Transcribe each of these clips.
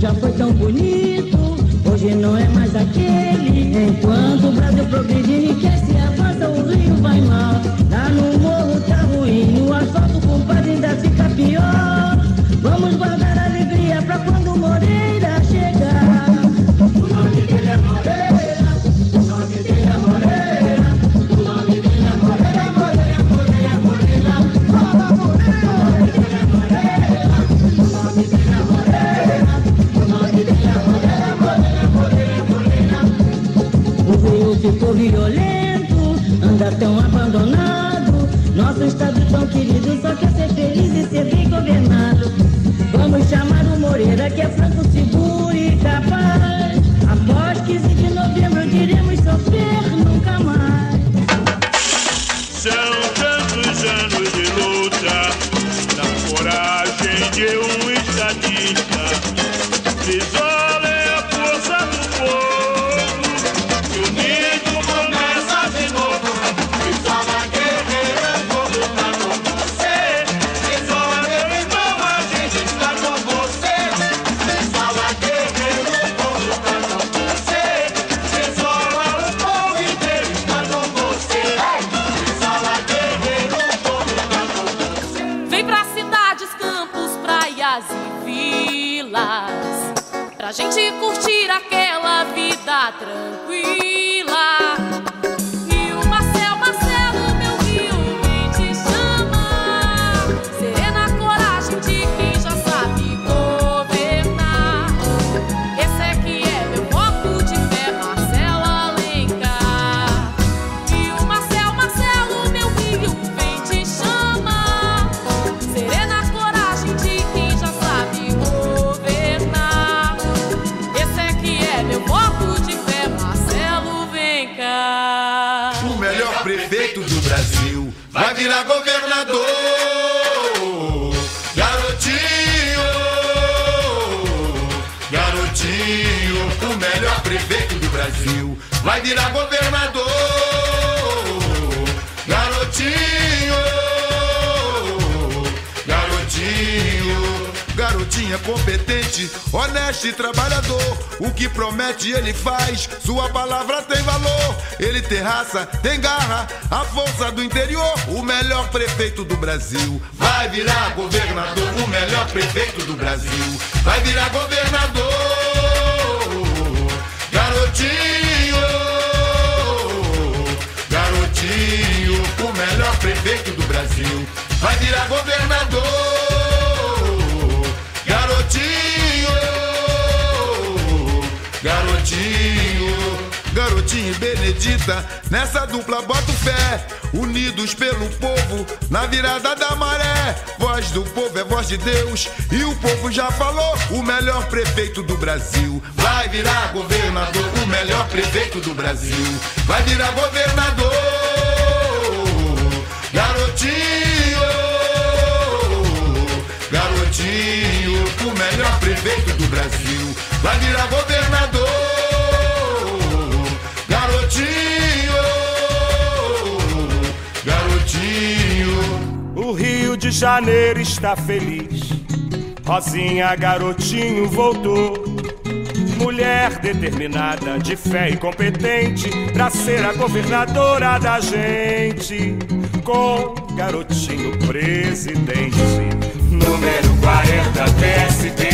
já foi tão bonito, hoje não é mais aquele. Enquanto o Brasil progride, enriquece, avança, o Rio vai mal. Lá no morro tá ruim, o asfalto, compadre, ainda fica pior. Vamos guardar alegria pra quando Moreira anda tão abandonado. Nosso estado tão querido só quer ser feliz e ser bem governado. Vamos chamar o Moreira que é franco, seguro e capaz. Prefeito do Brasil vai virar governador. Garotinho, garotinho. É competente, honesto e trabalhador. O que promete ele faz, sua palavra tem valor. Ele tem raça, tem garra, a força do interior. O melhor prefeito do Brasil vai virar governador. O melhor prefeito do Brasil vai virar governador. Garotinho, garotinho, o melhor prefeito do Brasil vai virar governador. Garotinho, garotinho, garotinho e Benedita, nessa dupla boto fé, unidos pelo povo, na virada da maré. Voz do povo é voz de Deus, e o povo já falou: o melhor prefeito do Brasil vai virar governador. O melhor prefeito do Brasil vai virar governador. Garotinho, garotinho, o melhor prefeito do Brasil vai virar governador. De Janeiro está feliz. Rosinha, garotinho, voltou. Mulher determinada, de fé e competente, pra ser a governadora da gente. Com garotinho presidente. Número 40 PSD.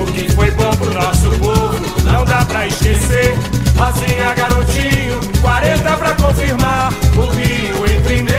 O que foi bom pro nosso povo, não dá pra esquecer. Rosinha, garotinho, 40 pra confirmar. O Rio em primeiro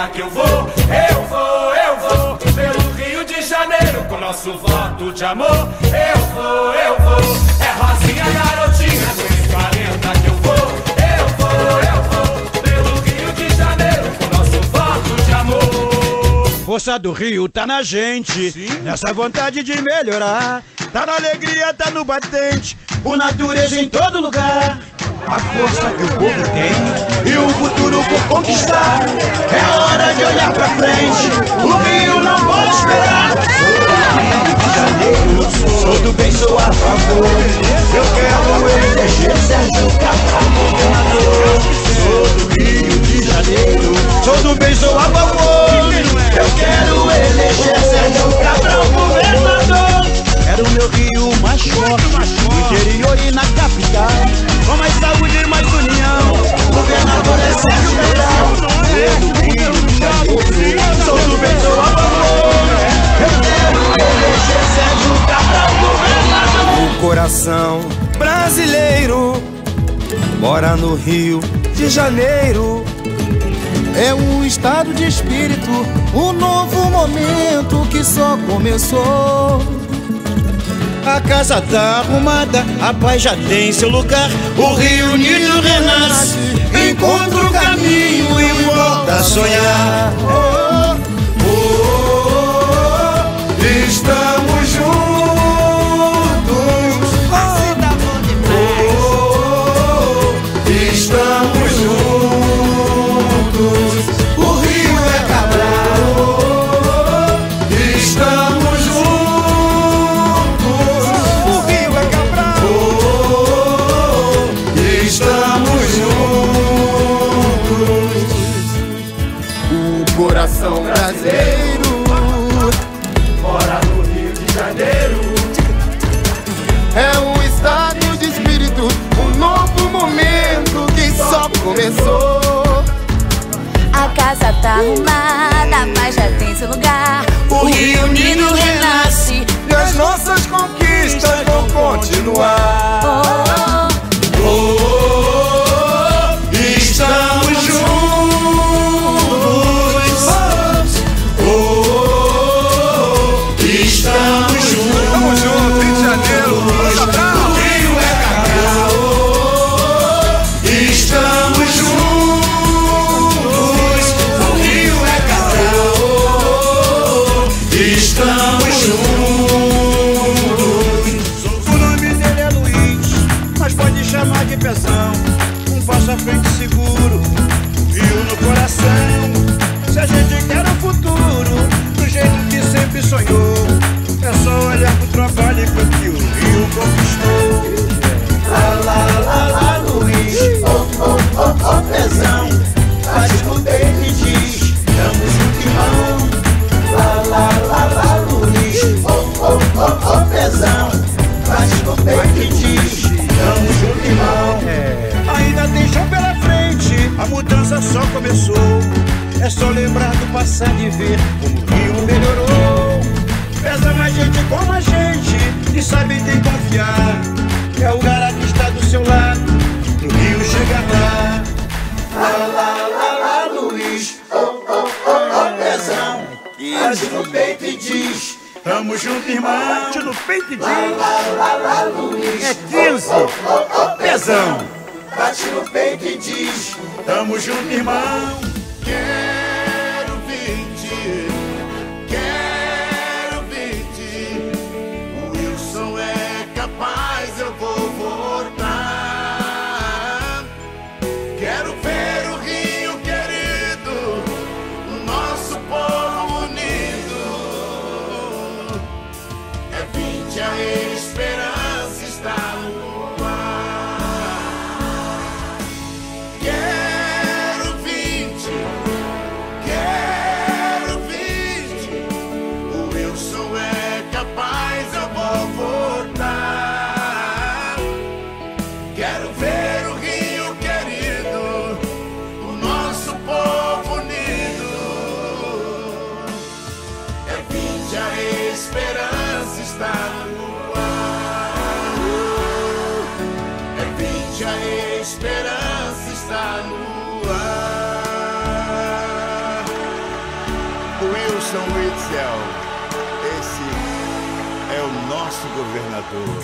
40 que eu vou. Eu vou, eu vou. Pelo Rio de Janeiro, com nosso voto de amor. Eu vou, eu vou. É Rosinha, garotinha, esse 40 que eu vou. Eu vou, eu vou. Pelo Rio de Janeiro, com nosso voto de amor. Força do Rio tá na gente, nessa vontade de melhorar. Tá na alegria, tá no batente, o natureza em todo lugar. A força que o povo tem e o futuro por conquistar. É hora de olhar pra frente. O Rio não pode esperar. Sou do bem, sou a favor. Eu quero eleger Sérgio governador. Sou do Rio de Janeiro. Sou do bem, sou a favor. Eu quero eleger Sérgio Cabral governador. Era o meu rio mais forte, interior e na capital. Com mais saúde e mais união. Governador é Sérgio Cabral. Sou do sou a. Eu quero Cabral. O coração brasileiro mora no Rio de Janeiro. É um estado de espírito, um novo momento que só começou. A casa tá arrumada, a paz já tem seu lugar. O Rio Unido renasce, encontra o caminho e volta a sonhar. Oh, oh, estamos juntos. Coração brasileiro mora no Rio de Janeiro. É um estado de espírito, um novo momento que só começou. A casa tá arrumada, mas já tem seu lugar. O Rio Unido renasce. E as nossas conquistas vão continuar. Oh, lembrar do passado e ver como o Rio melhorou. Pesa mais gente como a gente, e sabe tem confiar. É o cara que está do seu lado, pro Rio chegar lá. Lá, lá, lá, lá, Luiz, oh, oh, oh, oh, Pezão. Bate no peito e diz, tamo junto, irmão. Bate no peito e diz, é 15, Pezão. Bate no peito e diz, tamo junto, irmão. Esperança está no ar. É vinte a esperança está no ar. Wilson Witzel, esse é o nosso governador.